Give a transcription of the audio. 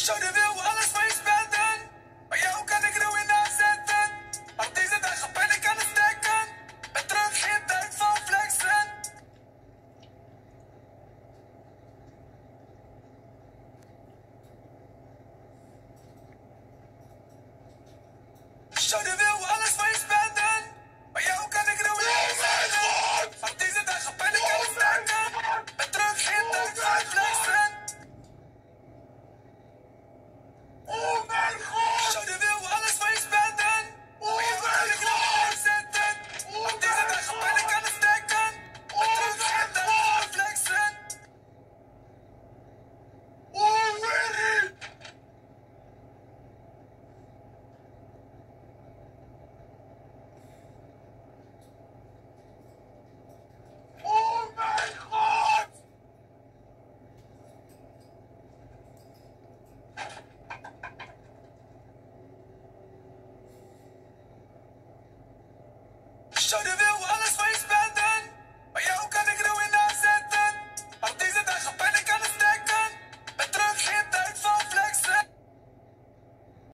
show been